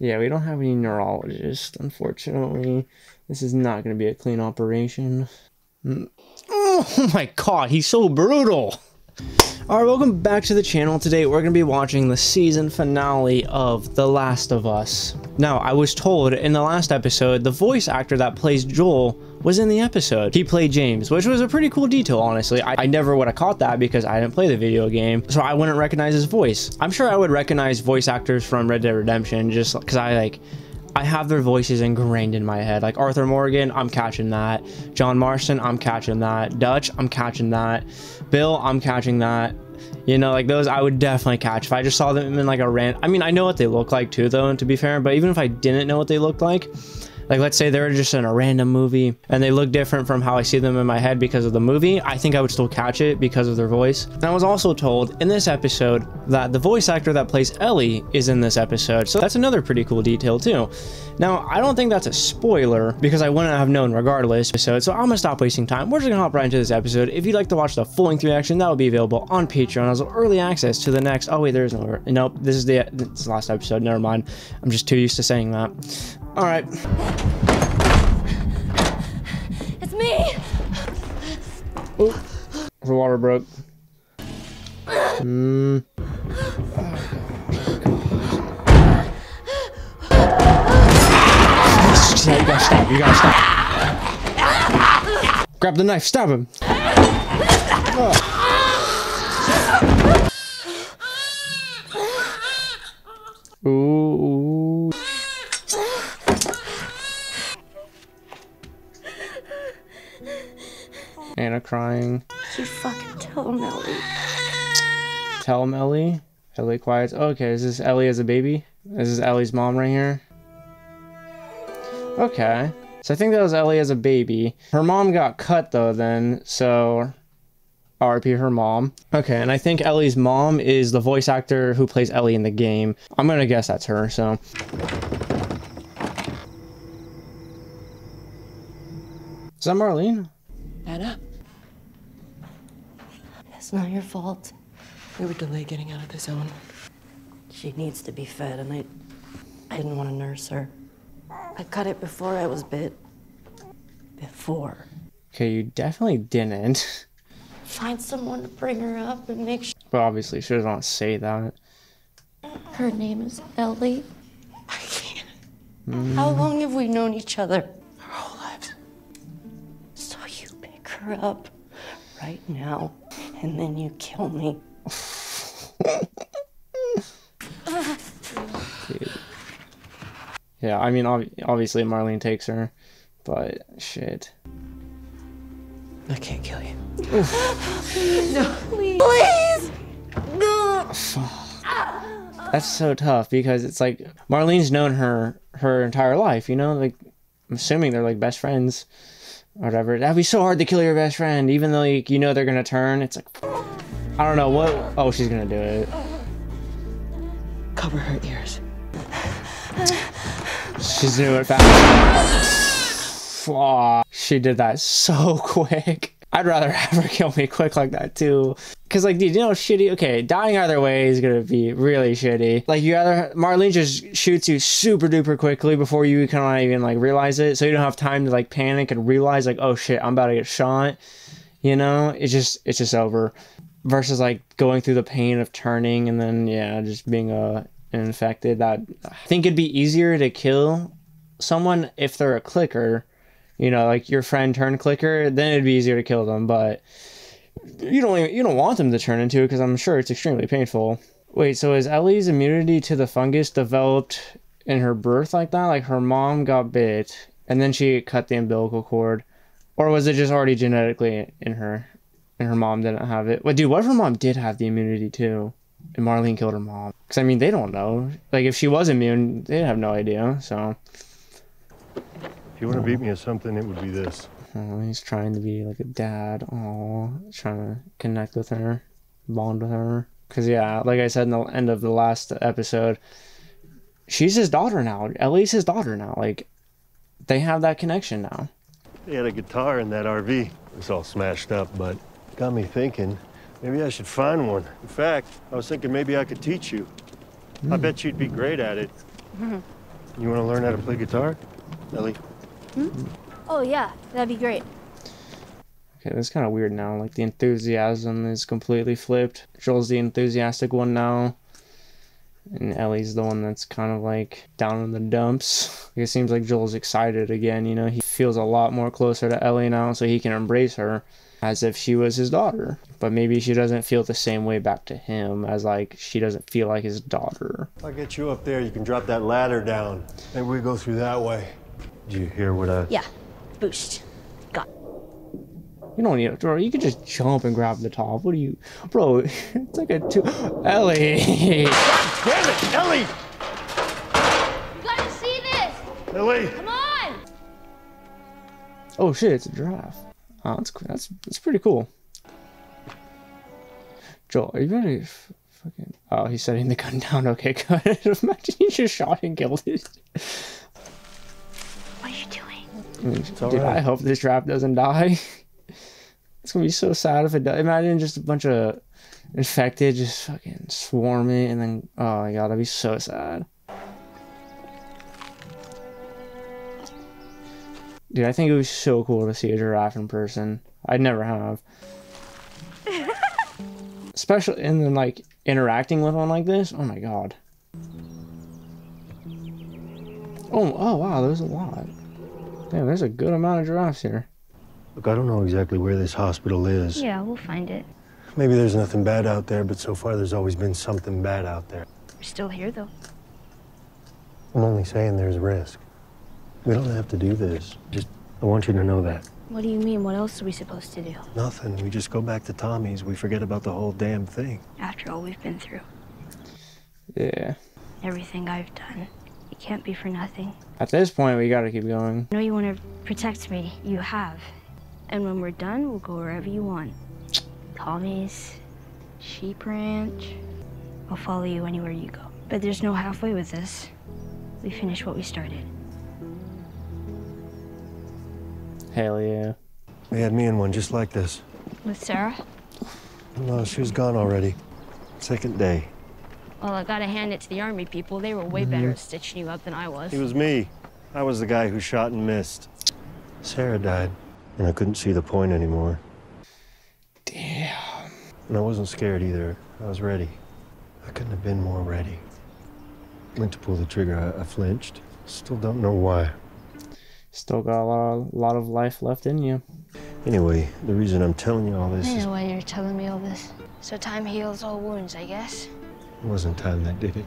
Yeah, we don't have any neurologist, unfortunately. This is not going to be a clean operation. Mm. Oh my god, he's so brutal! Alright, welcome back to the channel. Today we're going to be watching the season finale of The Last of Us. Now, I was told in the last episode, the voice actor that plays Joel was in the episode. He played James, which was a pretty cool detail, honestly. I, I never would have caught that because I didn't play the video game, so I wouldn't recognize his voice. I'm sure I would recognize voice actors from Red Dead Redemption just because I like I have their voices ingrained in my head. Like Arthur Morgan, I'm catching that. John Marston, I'm catching that. Dutch, I'm catching that. Bill, I'm catching that. You know, like those I would definitely catch if I just saw them in like a rant. I mean, I know what they look like too, though, to be fair, but even if I didn't know what they looked like, like let's say they're just in a random movie and they look different from how I see them in my head because of the movie, I think I would still catch it because of their voice. And I was also told in this episode that the voice actor that plays Ellie is in this episode. So that's another pretty cool detail too. Now, I don't think that's a spoiler because I wouldn't have known regardless. So, so I'm gonna stop wasting time. We're just gonna hop right into this episode. If you'd like to watch the full length reaction, that will be available on Patreon as early access to the next. Oh wait, there is no. Nope, this is the this is the last episode. Never mind. I'm just too used to saying that. All right. It's me. Oh, the water broke. Hmm. You gotta stop. You gotta stop. Grab the knife. Stab him. Ooh. Crying. You fucking tell him, Ellie. Tell him Ellie. Ellie quiets. Okay, is this Ellie as a baby? This is Ellie's mom right here. Okay. So I think that was Ellie as a baby. Her mom got cut though then, so RP her mom. Okay, and I think Ellie's mom is the voice actor who plays Ellie in the game. I'm gonna guess that's her, so. Is that Marlene? Anna, It's not your fault. we were delayed getting out of the zone. She needs to be fed, and I, I didn't want to nurse her. I cut it before I was bit. Before. Okay, you definitely didn't. Find someone to bring her up and make sure But obviously, she doesn't want to say that. her name is Ellie. I can't. Mm. How long have we known each other? Our whole lives. So you pick her up right now, and then you kill me. Yeah, I mean, ob- obviously Marlene takes her, but shit. I can't kill you. Please! That's so tough because it's like Marlene's known her her entire life, you know? Like, I'm assuming they're like best friends or whatever. That'd be so hard to kill your best friend, even though like, you know they're gonna turn. It's like, I don't know what. Oh, she's gonna do it. Cover her ears. She's doing it fast. She did that so quick. I'd rather have her kill me quick like that too. Cause like, dude, you know, shitty. Okay, dying either way is gonna be really shitty. Like, you either Marlene just shoots you super duper quickly before you kind of even like realize it, so you don't have time to like panic and realize like, oh shit, I'm about to get shot. You know, it's just it's just over. Versus like going through the pain of turning and then yeah, just being uh infected. That I think it'd be easier to kill someone if they're a clicker, you know, like your friend turn clicker, then it'd be easier to kill them. But you don't even, you don't want them to turn into because I'm sure it's extremely painful. Wait, so is Ellie's immunity to the fungus developed in her birth like that? Like her mom got bit and then she cut the umbilical cord, or was it just already genetically in her, and her mom didn't have it? Well, dude, what if her mom did have the immunity too? And Marlene killed her mom. Because, I mean, they don't know. Like, if she was immune, they'd have no idea. So, If you want to beat me at something, it would be this. oh, he's trying to be like a dad. Oh, trying to connect with her, bond with her. Because, yeah, like I said in the end of the last episode, she's his daughter now. Ellie's his daughter now. Like, they have that connection now. They had a guitar in that RV. It's all smashed up, but got me thinking maybe I should find one. In fact, I was thinking maybe I could teach you. I hmm. bet you'd be great at it. Mm-hmm. You want to learn how to play guitar? Ellie? Hmm? Oh yeah, that'd be great. Okay, that's kind of weird now. Like the enthusiasm is completely flipped. Joel's the enthusiastic one now, and Ellie's the one that's kind of like down in the dumps. It seems like Joel's excited again. You know, he feels a lot more closer to Ellie now, so he can embrace her as if she was his daughter. But maybe she doesn't feel the same way back to him as like she doesn't feel like his daughter. I'll get you up there. You can drop that ladder down. Maybe we go through that way. Did you hear what I... Yeah, boost. Got. You don't need a door. You can just jump and grab the top. What do you, bro? It's like a two. Ellie. God Damn it, Ellie! You gotta see this. Ellie! Come on. Oh shit! It's a giraffe. Oh, that's cool. That's that's pretty cool. Joel, are you ready? f- Fucking. Oh, he's setting the gun down. Okay, good. Imagine you just shot and killed it. What are you doing? all Dude, I hope this giraffe doesn't die. It's gonna be so sad if it does. Imagine just a bunch of infected just fucking swarming, and then oh my god, that'd be so sad. Dude, I think it was so cool to see a giraffe in person. I'd never have. Especially and then like interacting with one like this. Oh my god. Oh, oh wow, there's a lot. Damn, there's a good amount of giraffes here. Look, I don't know exactly where this hospital is. Yeah, we'll find it. Maybe there's nothing bad out there, but so far there's always been something bad out there. We're still here though. I'm only saying there's risk. We don't have to do this. Just, I want you to know that. What do you mean? What else are we supposed to do? Nothing. We just go back to Tommy's. We forget about the whole damn thing. After all we've been through, Yeah. everything I've done, it can't be for nothing. At this point, we gotta keep going. I know you want to protect me. You have. And when we're done, we'll go wherever you want. Tommy's, Sheep Ranch. I'll follow you anywhere you go. But there's no halfway with this. We finish what we started. Hell yeah. They had me in one just like this. With Sarah? No, she was gone already. Second day. Well, I gotta hand it to the army people. They were way mm-hmm. better at stitching you up than I was. It was me. I was the guy who shot and missed. Sarah died, and I couldn't see the point anymore. Damn. And I wasn't scared either. I was ready. I couldn't have been more ready. Went to pull the trigger. I, I flinched. Still don't know why. Still got a lot, lot of life left in you. Anyway, the reason I'm telling you all this I is know why you're telling me all this. So time heals all wounds, I guess. It wasn't time that did it.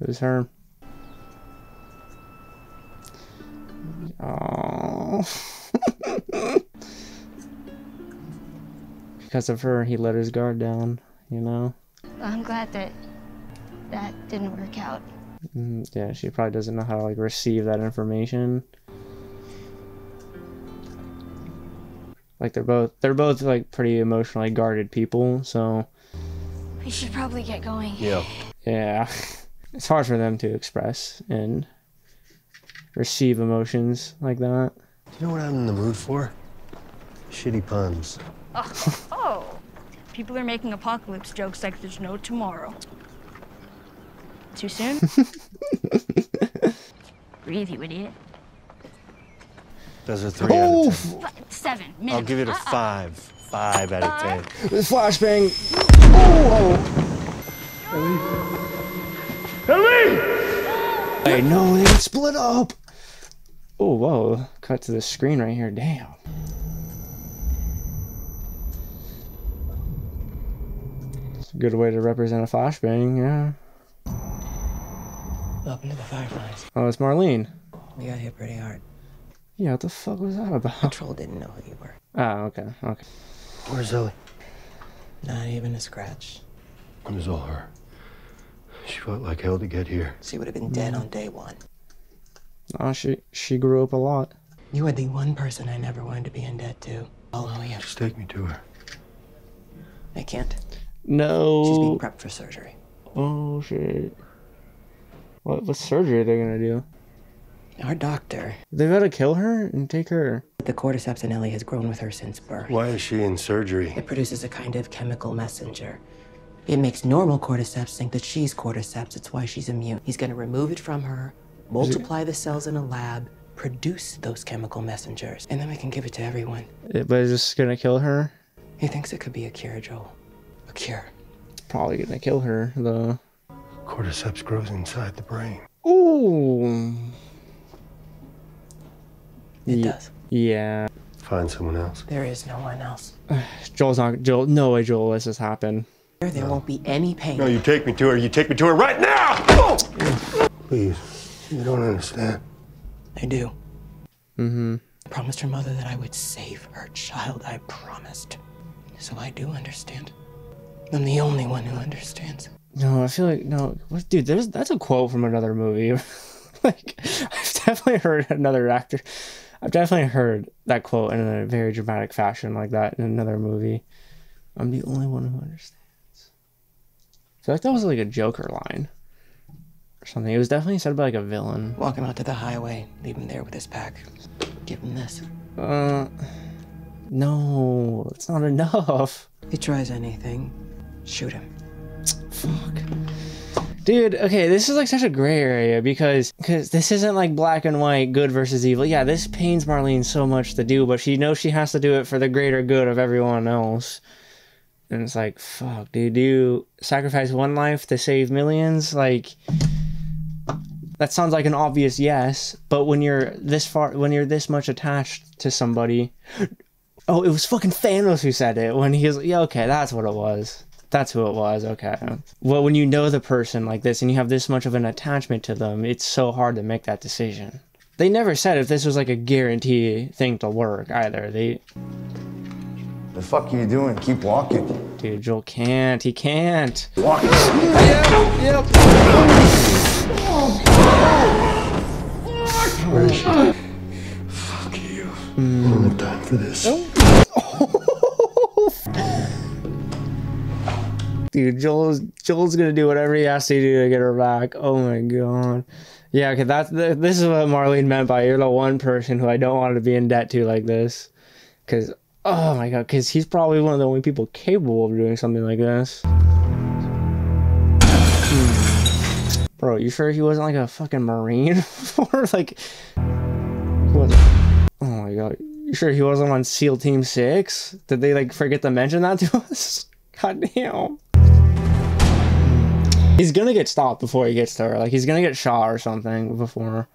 It was her. Oh. because of her, he let his guard down, you know? I'm glad that that didn't work out. Mm, Yeah, she probably doesn't know how to like receive that information. Like they're both they're both like pretty emotionally guarded people, so We should probably get going. Yeah. yeah. It's hard for them to express and receive emotions like that. Do you know what I'm in the mood for? Shitty puns. Oh, oh. people are making apocalypse jokes like there's no tomorrow. Too soon? Breathe, you idiot. That's a three out of oh. ten. F- Seven. I'll give it a Uh-uh. five. Five out of ten. Flashbang. Oh, Hey, no, they split up. Oh, whoa. Cut to the screen right here. Damn. It's a good way to represent a flashbang, yeah. Welcome to the Fireflies. Oh, it's Marlene. You got hit pretty hard. Yeah, what the fuck was that about? Patrol didn't know who you were. Ah, okay, okay. Where's Ellie? Not even a scratch. It was all her. She fought like hell to get here. She would have been dead on day one. Oh, she she grew up a lot. You are the one person I never wanted to be in debt to. Follow you. Just take me to her. I can't. No. She's being prepped for surgery. Oh shit. What what surgery are they gonna do? Our doctor, They've gotta kill her and take her. the cordyceps in Ellie has grown with her since birth. Why is she in surgery? It produces a kind of chemical messenger. It makes normal cordyceps think that she's cordyceps. It's why she's immune. He's gonna remove it from her, multiply the cells in a lab, produce those chemical messengers, and then we can give it to everyone. It- but it's just gonna kill her. He thinks it could be a cure, Joel. A cure. Probably gonna kill her though. Cordyceps grows inside the brain. Ooh. It Ye- does. Yeah. Find someone else. There is no one else. Joel's not. Joel. No way. Joel lets this happen. There, there won't be any pain. No, you take me to her. You take me to her right now! Please. You don't understand. I do. Mm-hmm. I promised her mother that I would save her child. I promised. So I do understand. I'm the only one who understands. No, I feel like no. What, dude? There's that's a quote from another movie. like I've definitely heard another actor. I've definitely heard that quote in a very dramatic fashion like that in another movie. I'm the only one who understands. So like that was like a Joker line or something. It was definitely said by like a villain. Walk him out to the highway, leave him there with his pack. Give him this. Uh, no, it's not enough. If he tries anything, shoot him. Fuck. Dude, okay, this is like such a gray area because because this isn't like black and white, good versus evil. Yeah, this pains Marlene so much to do, but she knows she has to do it for the greater good of everyone else. And it's like, fuck, dude, do you sacrifice one life to save millions? Like that sounds like an obvious yes, but when you're this far when you're this much attached to somebody Oh, it was fucking Thanos who said it when he was yeah, okay, that's what it was. That's who it was. Okay. Well, when you know the person like this and you have this much of an attachment to them, it's so hard to make that decision. They never said if this was like a guarantee thing to work either. They, The fuck are you doing? Keep walking. dude, Joel can't. He can't. Walk. Where is she? Fuck you. Mm. I don't have time for this. Oh. Dude, Joel's Joel's gonna do whatever he has to do to get her back. Oh my god. Yeah, cause that's the, this is what Marlene meant by you're the one person who I don't want to be in debt to like this. Cause oh my god, cause he's probably one of the only people capable of doing something like this. Hmm. Bro, you sure he wasn't like a fucking marine or like what? Oh my god, you sure he wasn't on SEAL Team Six? Did they like forget to mention that to us? God damn. He's gonna get stopped before he gets to her. Like he's gonna get shot or something before.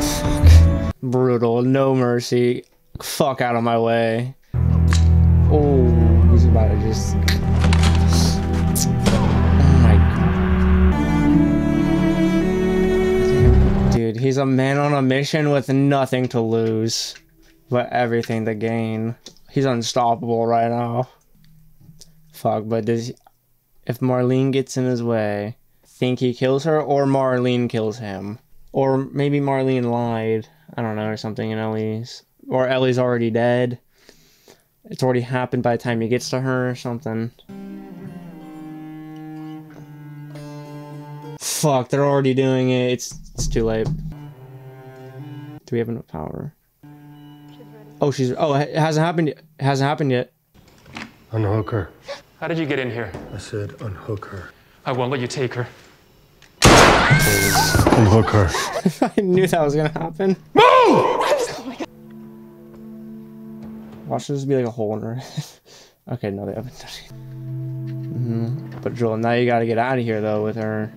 Fuck. Brutal. No mercy. Fuck out of my way. Oh, he's about to just. Oh my. God. Dude, he's a man on a mission with nothing to lose, but everything to gain. He's unstoppable right now. Fuck, but does if Marlene gets in his way, think he kills her or Marlene kills him? Or maybe Marlene lied. I don't know, or something in Ellie's. Or Ellie's already dead. It's already happened by the time he gets to her or something. Fuck, they're already doing it. It's it's too late. Do we have enough power? Oh, she's. Oh, it hasn't happened yet. It hasn't happened yet. Unhook her. How did you get in here? I said unhook her. I won't let you take her. Unhook her. I knew that was gonna happen. Move! Watch this be like a hole in her. okay, no, they haven't done it. hmm But Joel, now you gotta get out of here though with her.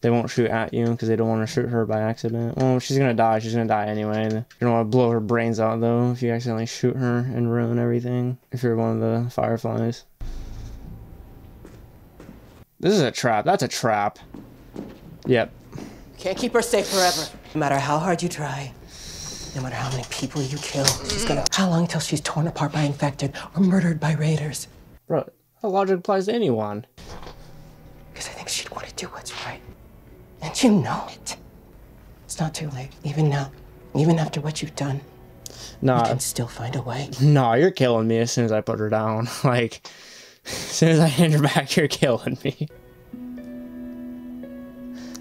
They won't shoot at you because they don't want to shoot her by accident. Well, she's gonna die. She's gonna die anyway. You don't want to blow her brains out though if you accidentally shoot her and ruin everything. If you're one of the fireflies. This is a trap. That's a trap. Yep. Can't keep her safe forever. No matter how hard you try, no matter how many people you kill, she's gonna. How long till she's torn apart by infected or murdered by raiders? Bro, that logic applies to anyone. Because I think she'd want to do what's right. And you know it. It's not too late. Even now, even after what you've done, you Nah, can still find a way. nah, you're killing me as soon as I put her down. Like, as soon as I hand her back, you're killing me.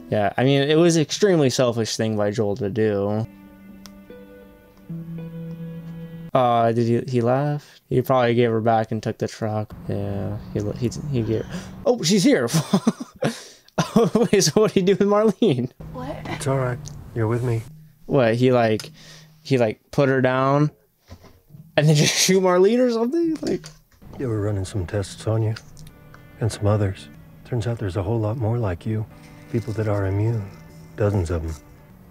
Yeah, I mean, it was an extremely selfish thing by Joel to do. Uh, did he? He left. He probably gave her back and took the truck. Yeah, he he he gave. Oh, she's here. oh, wait, so what did he do with Marlene? What? It's all right. You're with me. What he like? He like put her down, and then just shoot Marlene or something? Like, You were running some tests on you, and some others. Turns out there's a whole lot more like you. People that are immune. Dozens of them.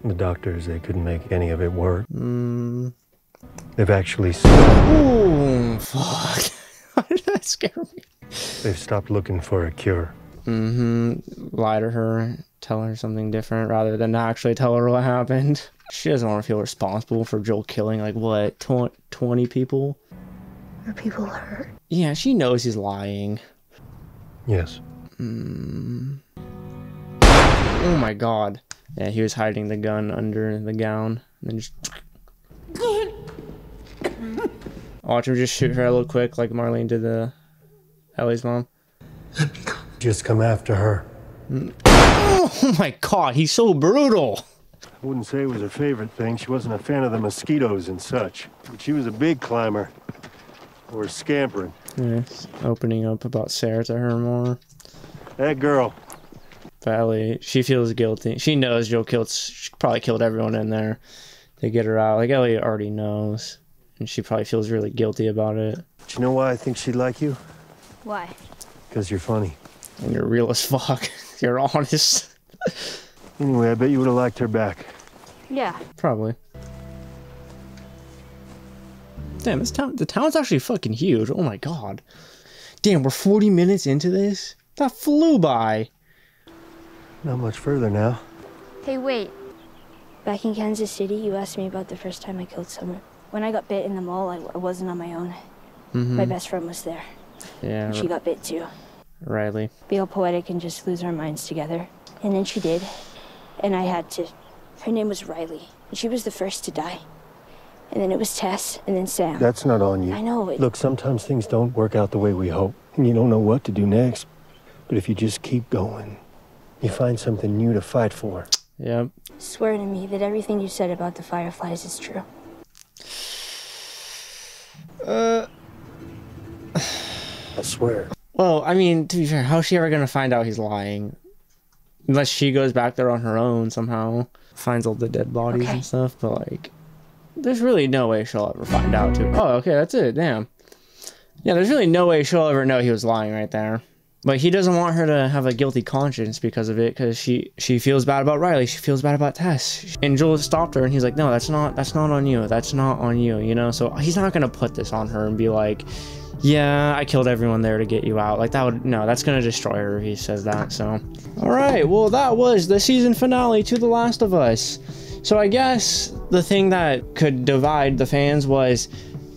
The doctors, they couldn't make any of it work. mm, They've actually s- oh fuck! Why did that scare me? they've stopped looking for a cure. Mm-hmm. Lie to her, tell her something different rather than actually tell her what happened. She doesn't want to feel responsible for Joel killing like what tw- twenty people. Are people hurt? Yeah, she knows he's lying. Yes. Mm. Oh my god. Yeah, he was hiding the gun under the gown. And then just. Watch him just shoot her a little quick, like Marlene did the Ellie's mom. Just come after her. Oh my god, he's so brutal. I wouldn't say it was her favorite thing. She wasn't a fan of the mosquitoes and such. But she was a big climber. Or scampering. Yeah, opening up about Sarah to her more. That girl. But Ellie, she feels guilty. She knows Joe killed, she probably killed everyone in there to get her out. Like Ellie already knows, and she probably feels really guilty about it. Do you know why I think she'd like you? Why? Because you're funny. And you're real as fuck. you're honest. Anyway, I bet you would have liked her back. Yeah. Probably. Damn, this town, the town's actually fucking huge. Oh my god. Damn, we're 40 minutes into this? That flew by. Not much further now. Hey, wait. Back in Kansas City, you asked me about the first time I killed someone. When I got bit in the mall, I, I wasn't on my own. Mm-hmm. My best friend was there. Yeah, and She got bit too. Riley. Be all poetic and just lose our minds together. And then she did. And I had to. Her name was Riley. And she was the first to die. And then it was Tess, and then Sam. That's not on you. I know it. Look, sometimes things don't work out the way we hope, and you don't know what to do next. But if you just keep going, you find something new to fight for. Yep. Swear to me that everything you said about the Fireflies is true. Uh. I swear. Well, I mean, to be fair, how's she ever gonna find out he's lying? Unless she goes back there on her own somehow, finds all the dead bodies Okay. and stuff, but like, there's really no way she'll ever find out too. Oh, okay, that's it, damn. Yeah, there's really no way she'll ever know he was lying right there. But he doesn't want her to have a guilty conscience because of it, because she she feels bad about Riley, she feels bad about Tess. And Joel stopped her, and he's like, "No, that's not that's not on you. That's not on you." You know, so he's not gonna put this on her and be like, yeah, I killed everyone there to get you out. Like that would no, that's gonna destroy her if he says that. So, all right, well that was the season finale to The Last of Us. So I guess the thing that could divide the fans was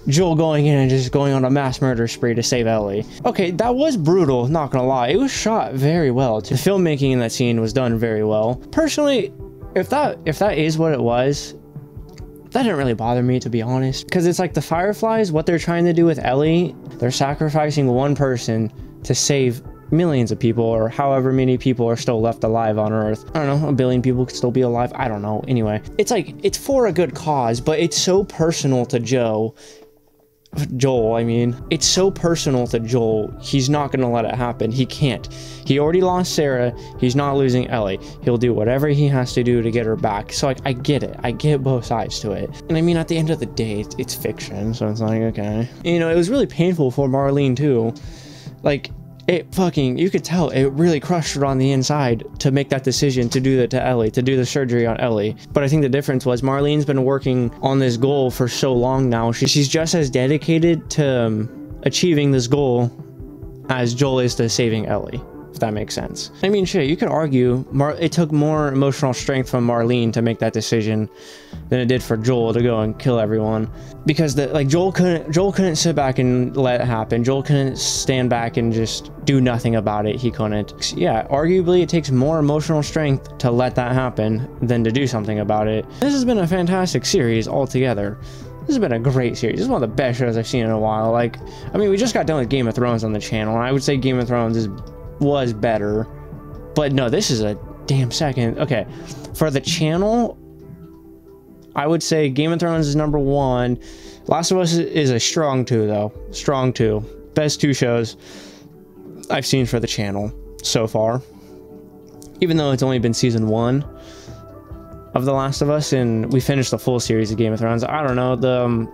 Joel going in and just going on a mass murder spree to save Ellie. Okay, that was brutal, not gonna lie. It was shot very well. too. The filmmaking in that scene was done very well. Personally, if that if that is what it was, that didn't really bother me to be honest because it's like the fireflies what they're trying to do with ellie they're sacrificing one person to save millions of people or however many people are still left alive on earth i don't know a billion people could still be alive i don't know anyway it's like it's for a good cause but it's so personal to joe Joel, I mean, it's so personal to Joel. He's not going to let it happen. He can't. He already lost Sarah. He's not losing Ellie. He'll do whatever he has to do to get her back. So, like, I get it. I get both sides to it. And I mean, at the end of the day, it's, it's fiction. So it's like, okay. You know, it was really painful for Marlene, too. Like, it fucking, you could tell it really crushed her on the inside to make that decision to do that to Ellie, to do the surgery on Ellie. But I think the difference was Marlene's been working on this goal for so long now. She, she's just as dedicated to um, achieving this goal as Joel is to saving Ellie. If that makes sense. I mean, shit, you could argue Mar- it took more emotional strength from Marlene to make that decision than it did for Joel to go and kill everyone. Because the like Joel couldn't Joel couldn't sit back and let it happen. Joel couldn't stand back and just do nothing about it. He couldn't. Yeah, arguably it takes more emotional strength to let that happen than to do something about it. This has been a fantastic series altogether. This has been a great series. This is one of the best shows I've seen in a while. Like, I mean, we just got done with Game of Thrones on the channel, and I would say Game of Thrones is was better. But no, this is a damn second. Okay, for the channel, I would say Game of Thrones is number one. Last of Us is a strong two, though. Strong two. Best two shows I've seen for the channel so far. Even though it's only been season one of The Last of Us, and we finished the full series of Game of Thrones. I don't know. The um,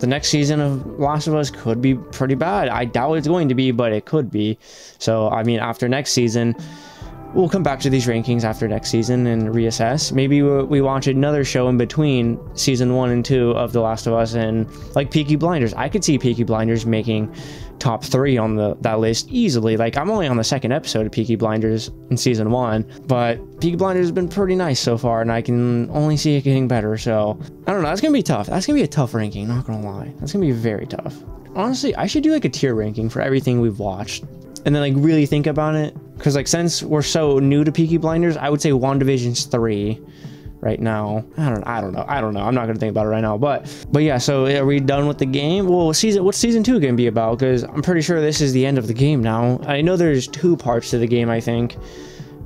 the next season of Last of Us could be pretty bad. I doubt it's going to be, but it could be. So, I mean, after next season, we'll come back to these rankings after next season and reassess. Maybe we watch another show in between season one and two of The Last of Us and like Peaky Blinders. I could see Peaky Blinders making top three on the that list easily. Like I'm only on the second episode of Peaky Blinders in season one, but Peaky Blinders has been pretty nice so far, and I can only see it getting better. So I don't know. That's gonna be tough. That's gonna be a tough ranking. Not gonna lie. That's gonna be very tough. Honestly, I should do like a tier ranking for everything we've watched and then like really think about it because like since we're so new to Peaky Blinders, I would say WandaVision's three right now. I don't I don't know. I don't know. I'm not gonna think about it right now. But but yeah, so are we done with the game? Well season what's season two gonna be about? Because I'm pretty sure this is the end of the game now. I know there's two parts to the game, I think.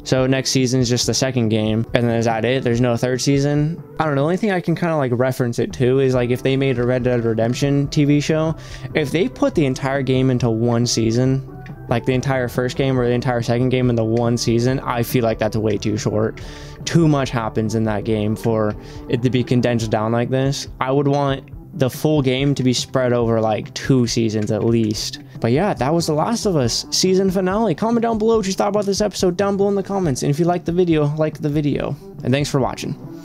So next season is just the second game, and then is that it? There's no third season. I don't know. The only thing I can kind of like reference it to is like if they made a Red Dead Redemption TV show, if they put the entire game into one season, like the entire first game or the entire second game in the one season, I feel like that's way too short. Too much happens in that game for it to be condensed down like this. I would want the full game to be spread over like two seasons at least. But yeah, that was The Last of Us season finale. Comment down below what you thought about this episode down below in the comments. And if you liked the video, like the video. And thanks for watching.